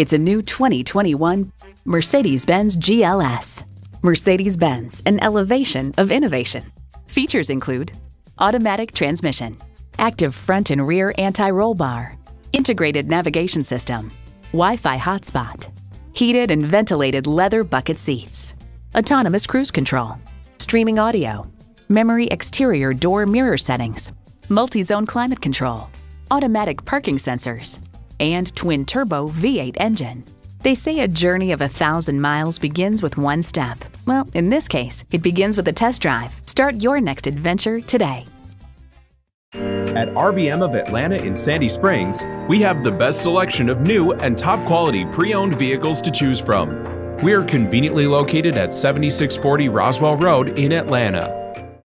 It's a new 2021 Mercedes Benz GLS. Mercedes Benz, an elevation of innovation. Features include automatic transmission, active front and rear anti roll bar, integrated navigation system, Wi Fi hotspot, heated and ventilated leather bucket seats, autonomous cruise control, streaming audio, memory exterior door mirror settings, multi zone climate control, automatic parking sensors, and twin turbo V8 engine. They say a journey of a thousand miles begins with one step. Well, in this case, it begins with a test drive. Start your next adventure today. At RBM of Atlanta in Sandy Springs, we have the best selection of new and top quality pre owned vehicles to choose from. We are conveniently located at 7640 Roswell Road in Atlanta.